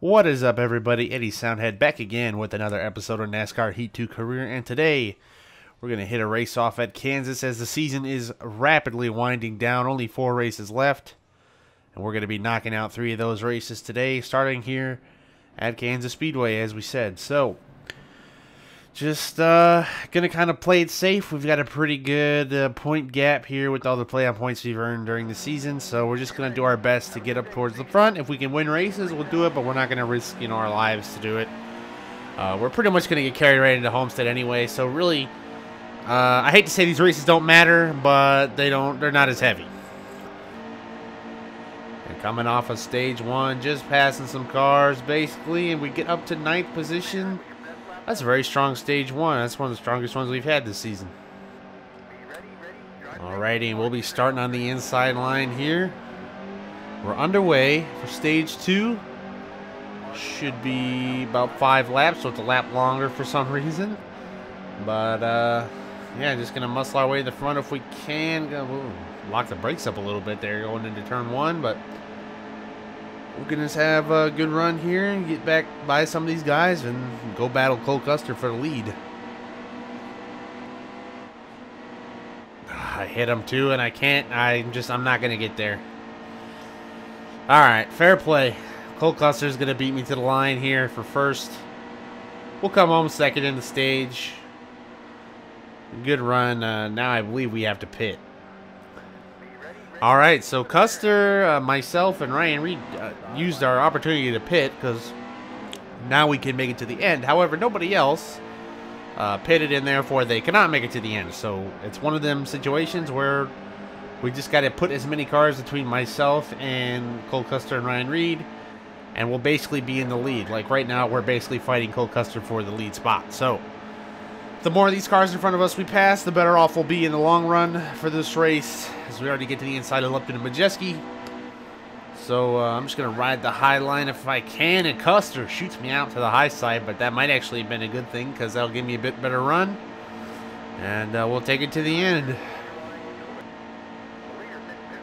What is up, everybody? Eddie Soundhead back again with another episode of NASCAR Heat 2 Career, and today we're going to hit a race off at Kansas as the season is rapidly winding down. Only four races left, and we're going to be knocking out three of those races today, starting here at Kansas Speedway, as we said. So, just uh, gonna kind of play it safe. We've got a pretty good uh, point gap here with all the playoff points we've earned during the season, so we're just gonna do our best to get up towards the front. If we can win races, we'll do it, but we're not gonna risk you know our lives to do it. Uh, we're pretty much gonna get carried right into Homestead anyway, so really, uh, I hate to say these races don't matter, but they don't. They're not as heavy. And coming off of stage one, just passing some cars basically, and we get up to ninth position. That's a very strong stage one. That's one of the strongest ones we've had this season. Alrighty, we'll be starting on the inside line here. We're underway for stage two. Should be about five laps, so it's a lap longer for some reason. But, uh, yeah, just going to muscle our way to the front if we can. Ooh, lock the brakes up a little bit there going into turn one, but we're going to have a good run here and get back by some of these guys and go battle Cole Custer for the lead. I hit him too, and I can't. I'm just, I'm not going to get there. All right, fair play. Cole Custer's going to beat me to the line here for first. We'll come home second in the stage. Good run. Uh, now I believe we have to pit. All right, so Custer, uh, myself, and Ryan Reed uh, used our opportunity to pit because now we can make it to the end. However, nobody else uh, pitted in therefore they cannot make it to the end. So it's one of them situations where we just got to put as many cars between myself and Cole Custer and Ryan Reed, and we'll basically be in the lead. Like right now, we're basically fighting Cole Custer for the lead spot. So the more of these cars in front of us we pass, the better off we'll be in the long run for this race. As we already get to the inside of Lupton and Majeski. So uh, I'm just going to ride the high line if I can. And Custer shoots me out to the high side, but that might actually have been a good thing because that'll give me a bit better run. And uh, we'll take it to the end.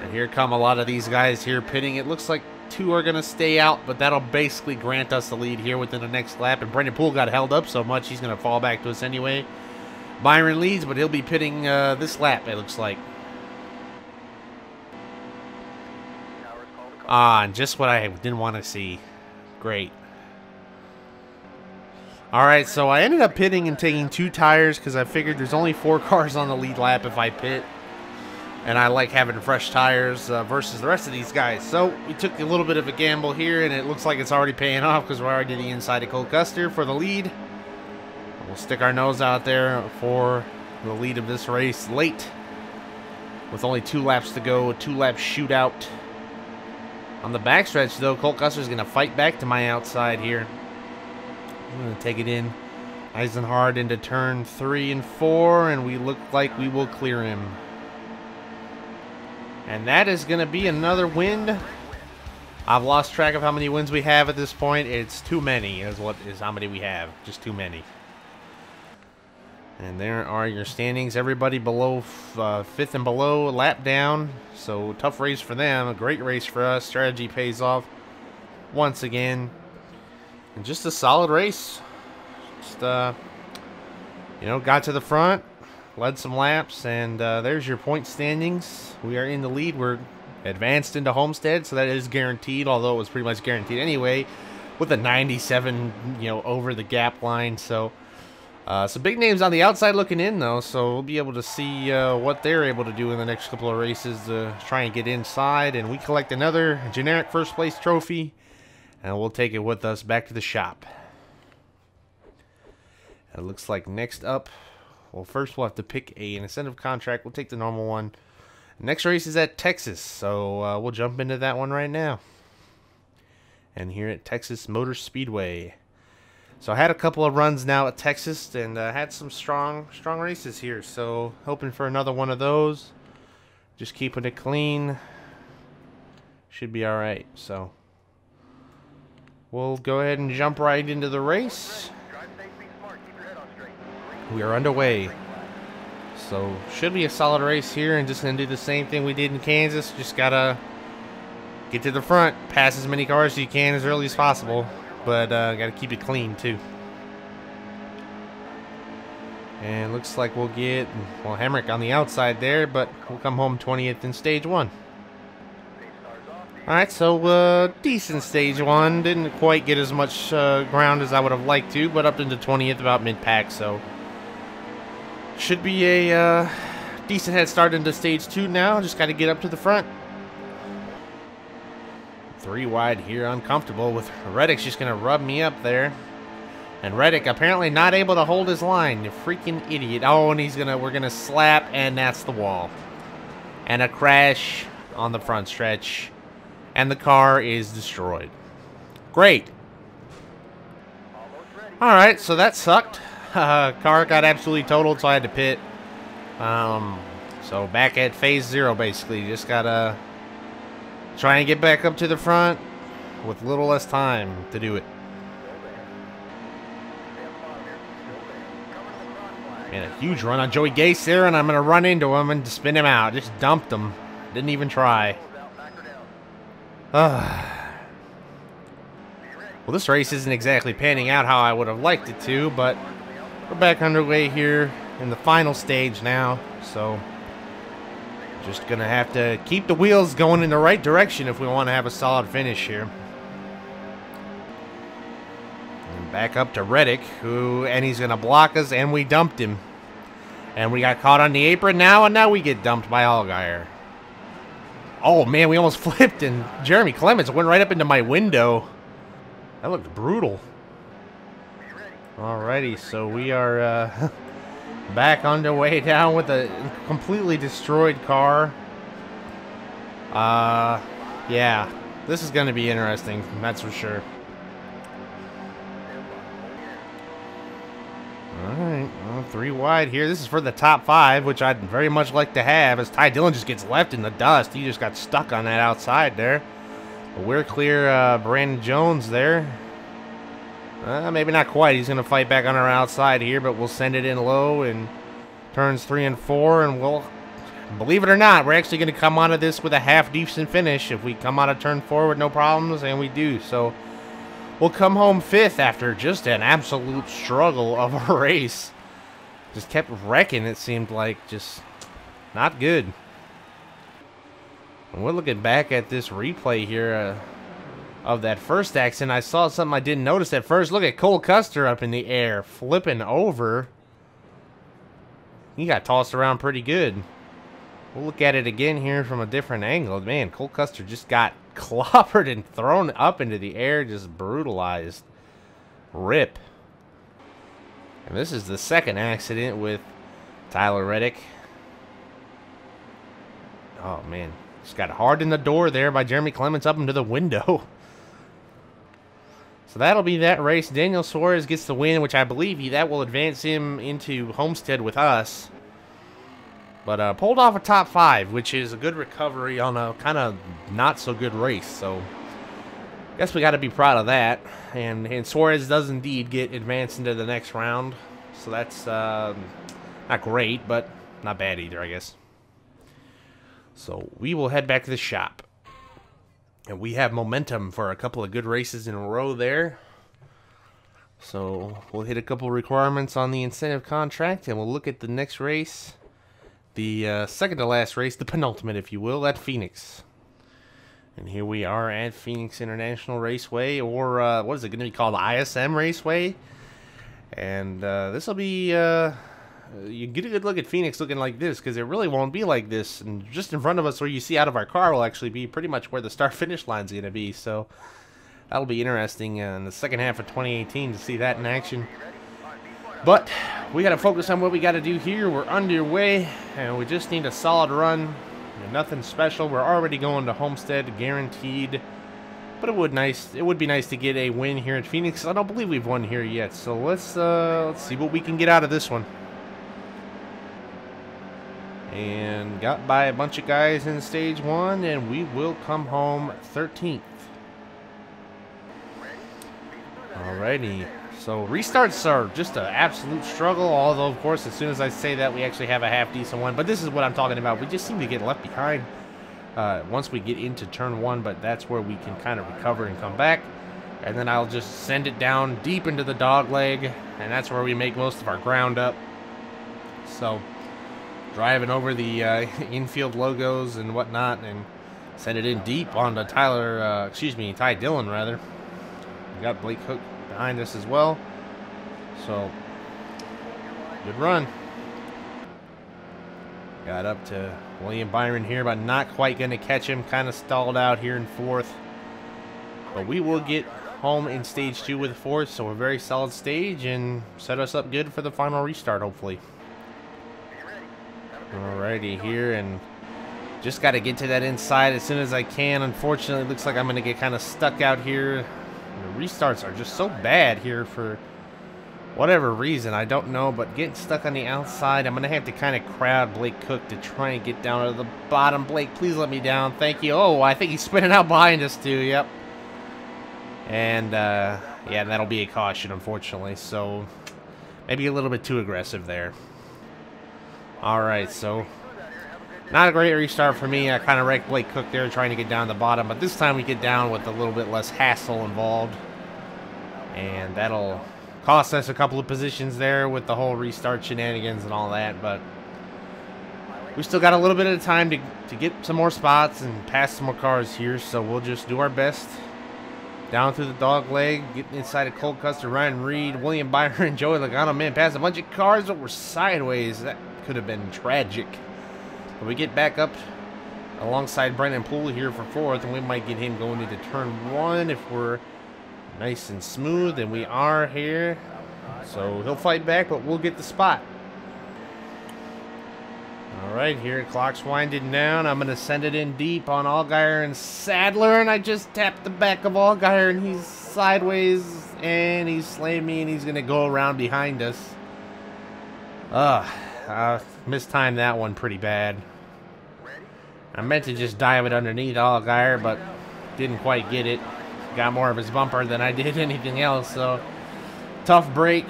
And here come a lot of these guys here pitting. It looks like two are going to stay out, but that'll basically grant us the lead here within the next lap. And Brennan Poole got held up so much, he's going to fall back to us anyway. Byron leads, but he'll be pitting uh, this lap, it looks like. Ah, and just what I didn't want to see. Great. Alright, so I ended up pitting and taking two tires because I figured there's only four cars on the lead lap if I pit and I like having fresh tires uh, versus the rest of these guys. So we took a little bit of a gamble here, and it looks like it's already paying off because we're already inside of Cole Custer for the lead. We'll stick our nose out there for the lead of this race late. With only two laps to go, a two-lap shootout. On the backstretch, though, Cole Custer's going to fight back to my outside here. I'm going to take it in nice and hard into turn three and four, and we look like we will clear him. And that is going to be another win. I've lost track of how many wins we have at this point. It's too many is what is how many we have. Just too many. And there are your standings. Everybody below uh, fifth and below, lap down. So tough race for them. A great race for us. Strategy pays off once again. And just a solid race. Just, uh, you know, got to the front led some laps, and uh, there's your point standings. We are in the lead. We're advanced into Homestead, so that is guaranteed, although it was pretty much guaranteed anyway, with a 97, you know, over the gap line. So, uh, some big names on the outside looking in, though, so we'll be able to see uh, what they're able to do in the next couple of races to try and get inside, and we collect another generic first place trophy, and we'll take it with us back to the shop. It looks like next up well, first we'll have to pick a, an incentive contract. We'll take the normal one. Next race is at Texas, so uh, we'll jump into that one right now. And here at Texas Motor Speedway. So I had a couple of runs now at Texas and uh, had some strong, strong races here. So hoping for another one of those. Just keeping it clean. Should be all right. So we'll go ahead and jump right into the race. We are underway. So, should be a solid race here and just to do the same thing we did in Kansas. Just got to get to the front, pass as many cars as you can as early as possible, but uh, got to keep it clean too. And looks like we'll get, well, Hemric on the outside there, but we'll come home 20th in stage one. Alright, so uh, decent stage one. Didn't quite get as much uh, ground as I would have liked to, but up into 20th about mid-pack, so should be a uh, decent head start into stage two now. Just got to get up to the front. Three wide here, uncomfortable with Reddick's just going to rub me up there. And Reddick apparently not able to hold his line. You freaking idiot. Oh, and he's gonna we're gonna slap, and that's the wall. And a crash on the front stretch. And the car is destroyed. Great. Alright, so that sucked. Uh, car got absolutely totaled, so I had to pit. Um, so back at phase zero, basically. Just gotta try and get back up to the front with little less time to do it. And a huge run on Joey Gase there, and I'm to run into him and spin him out. Just dumped him. Didn't even try. well, this race isn't exactly panning out how I would have liked it to, but we're back underway here in the final stage now. So, just to have to keep the wheels going in the right direction if we want to have a solid finish here. Back up to Reddick, who, and he's to block us, and we dumped him. And we got caught on the apron now, and now we get dumped by Allgaier. Oh, man, we almost flipped, and Jeremy Clements went right up into my window. That looked brutal. Alrighty, so we are uh, back underway down with a completely destroyed car. Uh, yeah, this is going to be interesting, that's for sure. Alright, well, three wide here. This is for the top five, which I'd very much like to have, as Ty Dillon just gets left in the dust. He just got stuck on that outside there. But we're clear uh, Brandon Jones there. Uh, maybe not quite. He's going to fight back on our outside here, but we'll send it in low and turns three and four, and we'll, believe it or not, we're actually going to come out of this with a half-decent finish. If we come out of turn four with no problems, and we do. So we'll come home fifth after just an absolute struggle of a race. Just kept wrecking, it seemed like. Just not good. And we're looking back at this replay here uh, of that first accident. I saw something I didn't notice at first. Look at Cole Custer up in the air, flipping over. He got tossed around pretty good. We'll look at it again here from a different angle. Man, Cole Custer just got clobbered and thrown up into the air, just brutalized. Rip. And this is the second accident with Tyler Reddick. Oh, man. Just got hard in the door there by Jeremy Clements up into the window. So that'll be that race. Daniel Suarez gets the win, which I believe he, that will advance him into Homestead with us. But uh, pulled off a top five, which is a good recovery on a kind of not so good race. So I guess we got to be proud of that. And, and Suarez does indeed get advanced into the next round. So that's uh, not great, but not bad either, I guess. So we will head back to the shop. And we have momentum for a couple of good races in a row there. So we'll hit a couple requirements on the incentive contract and we'll look at the next race the uh, second to last race, the penultimate, if you will, at Phoenix. And here we are at Phoenix International Raceway, or uh, what is it going to be called? ISM Raceway. And uh, this will be, uh, you get a good look at Phoenix looking like this, because it really won't be like this. And just in front of us, where you see out of our car, will actually be pretty much where the start finish line is going to be. So that'll be interesting in the second half of 2018 to see that in action. But we got to focus on what we got to do here. We're underway, and we just need a solid run. Nothing special. We're already going to Homestead, guaranteed. But it would nice. It would be nice to get a win here in Phoenix. I don't believe we've won here yet. So let's uh, let's see what we can get out of this one. And got by a bunch of guys in stage one, and we will come home 13th. Alrighty. So restarts are just an absolute struggle, although, of course, as soon as I say that, we actually have a half-decent one. But this is what I'm talking about. We just seem to get left behind uh, once we get into turn one, but that's where we can kind of recover and come back. And then I'll just send it down deep into the dog leg, and that's where we make most of our ground up. So, driving over the uh, infield logos and whatnot, and send it in deep onto Tyler, uh, excuse me, Ty Dillon, rather. We got Blake Koch behind us as well. So, good run. Got up to William Byron here, but not quite going to catch him. Kind of stalled out here in fourth. But we will get home in stage two with fourth, so a very solid stage and set us up good for the final restart, hopefully. Alrighty, here and just got to get to that inside as soon as I can. Unfortunately, looks like I'm going to get kind of stuck out here. The restarts are just so bad here for whatever reason. I don't know, but getting stuck on the outside, I'm going to have to kind of crowd Blake Koch to try and get down to the bottom. Blake, please let me down. Thank you. Oh, I think he's spinning out behind us too. Yep. And, uh, yeah, that'll be a caution, unfortunately. So, maybe a little bit too aggressive there. All right, so not a great restart for me. I kind of wrecked Blake Koch there trying to get down the bottom, but this time we get down with a little bit less hassle involved. And that'll cost us a couple of positions there with the whole restart shenanigans and all that, but we still got a little bit of time to, to get some more spots and pass some more cars here, so we'll just do our best. Down through the dog leg, getting inside of Cole Custer, Ryan Reed, William Byron, and Joey Logano. Man, pass a bunch of cars were sideways. That could have been tragic. But we get back up alongside Brennan Poole here for fourth, and we might get him going into turn one if we're nice and smooth, and we are here. So he'll fight back, but we'll get the spot. All right, here clock's winding down. I'm going to send it in deep on Allgaier and Sadler, and I just tapped the back of Allgaier, and he's sideways, and he's slaying me, and he's going to go around behind us. Ugh, I mistimed that one pretty bad. I meant to just dive it underneath Allgaier, but didn't quite get it. Got more of his bumper than I did anything else, so tough break.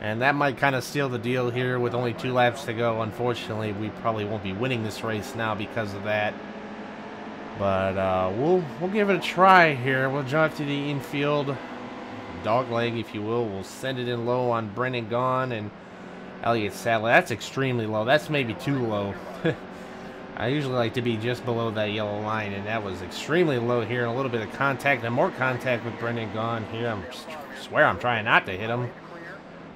And that might kind of seal the deal here with only two laps to go. Unfortunately, we probably won't be winning this race now because of that. But uh, we'll we'll give it a try here. We'll drive to the infield, dog leg, if you will. We'll send it in low on Brendan Gaughan and Elliott Sadler. That's extremely low. That's maybe too low. I usually like to be just below that yellow line, and that was extremely low here. A little bit of contact and more contact with Brendan Gaughan here. I swear I'm trying not to hit him.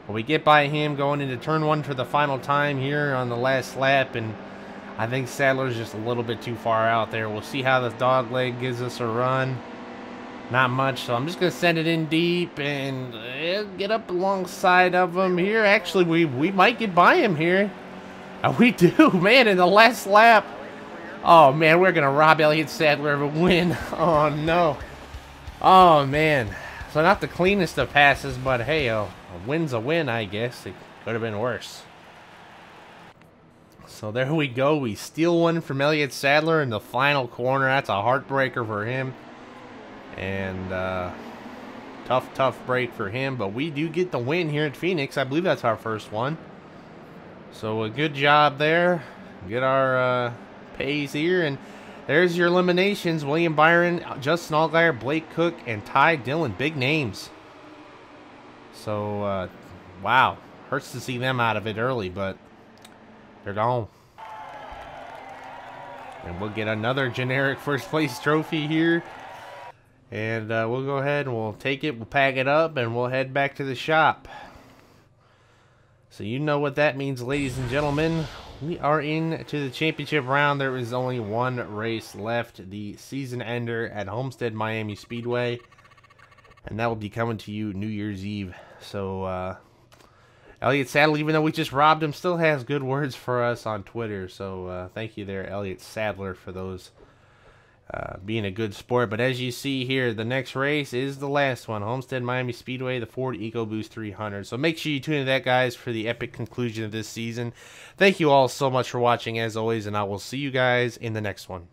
But we get by him going into turn one for the final time here on the last lap, and I think Sadler's just a little bit too far out there. We'll see how this dog leg gives us a run. Not much, so I'm just going to send it in deep and uh, get up alongside of him here. Actually, we, we might get by him here. Uh, we do, man, in the last lap. Oh, man, we're going to rob Elliott Sadler of a win. Oh, no. Oh, man. So not the cleanest of passes, but hey, a, a win's a win, I guess. It could have been worse. So there we go. We steal one from Elliott Sadler in the final corner. That's a heartbreaker for him. And uh, tough, tough break for him. But we do get the win here at Phoenix. I believe that's our first one. So a good job there. Get our uh, pays here. And there's your eliminations. William Byron, Justin Allgaier, Blake Koch, and Ty Dillon. Big names. So, uh, wow. Hurts to see them out of it early, but they're gone. And we'll get another generic first place trophy here. And uh, we'll go ahead and we'll take it, we'll pack it up, and we'll head back to the shop. So you know what that means, ladies and gentlemen. We are in to the championship round. There is only one race left, the season ender at Homestead Miami Speedway. And that will be coming to you New Year's Eve. So, uh, Elliott Sadler, even though we just robbed him, still has good words for us on Twitter. So, uh, thank you there, Elliott Sadler, for those uh, being a good sport. But as you see here, the next race is the last one. Homestead Miami Speedway, the Ford EcoBoost 300. So make sure you tune in to that, guys, for the epic conclusion of this season. Thank you all so much for watching, as always, and I will see you guys in the next one.